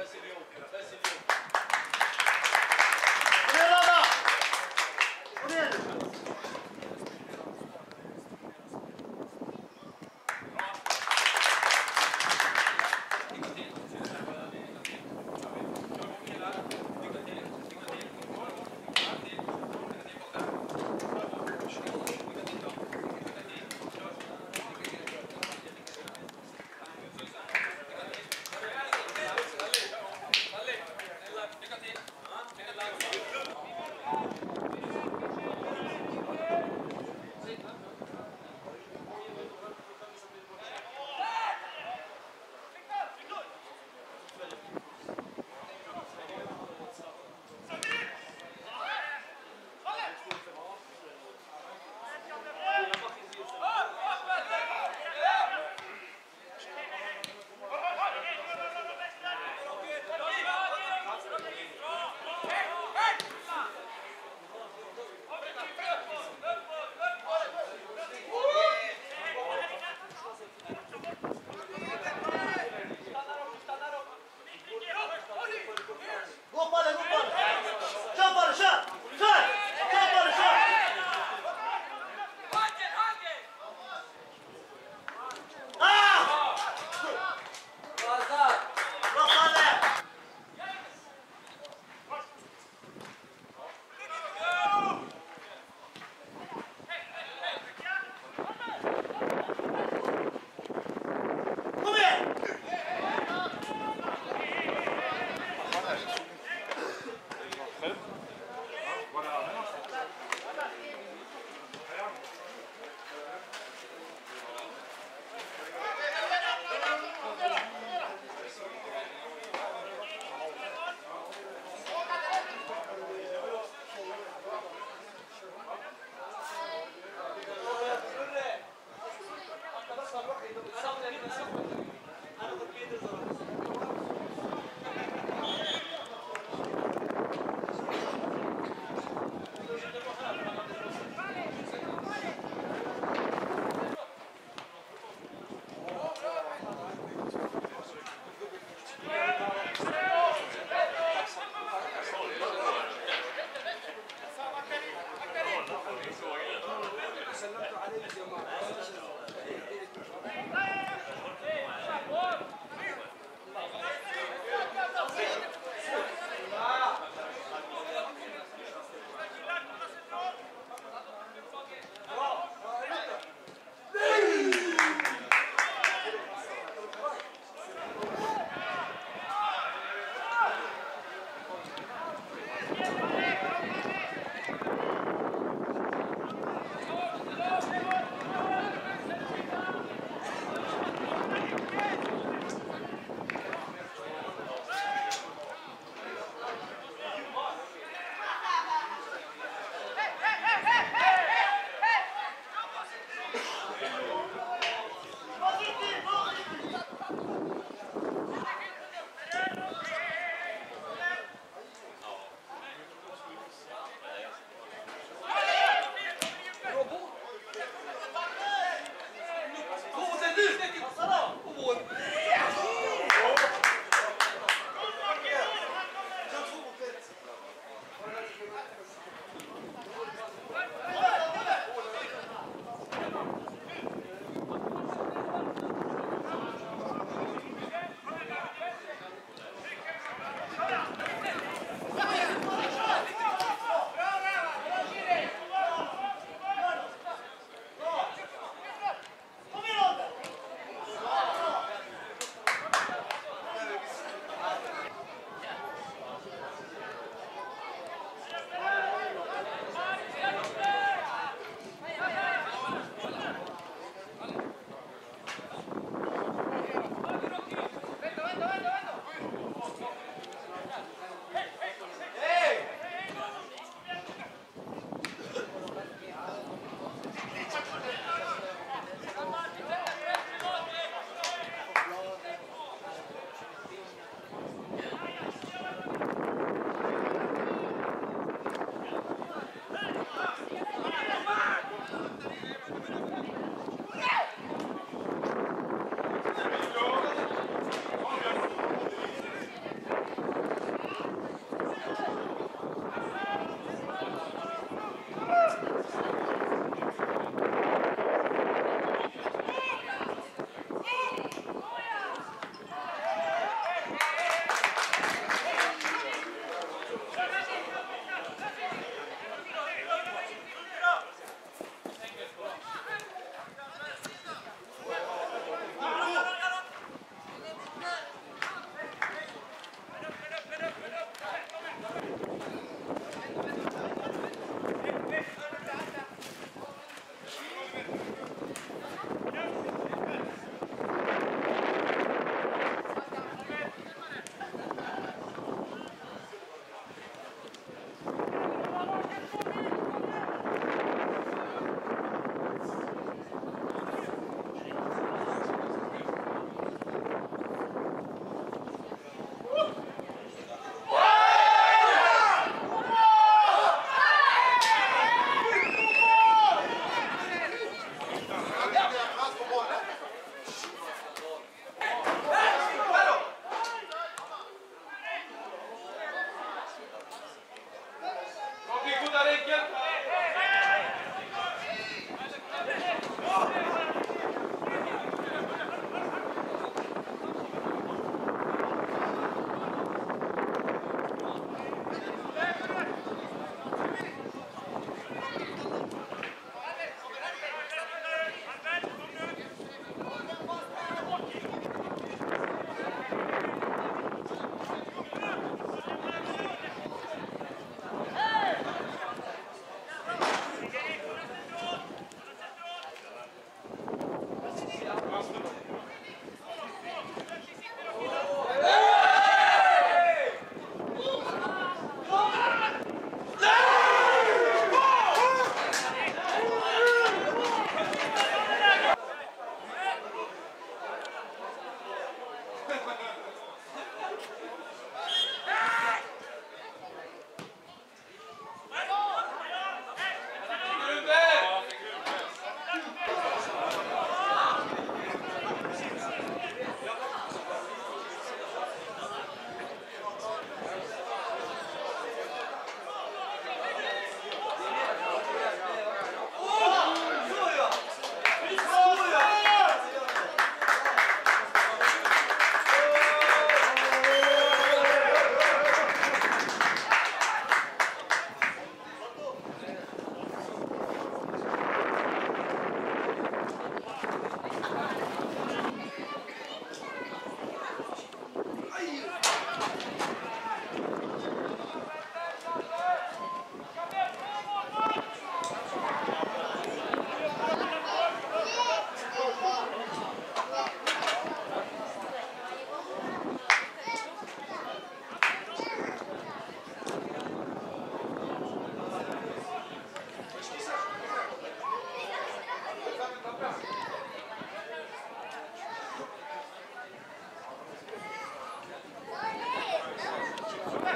Allez Cuidarei que ele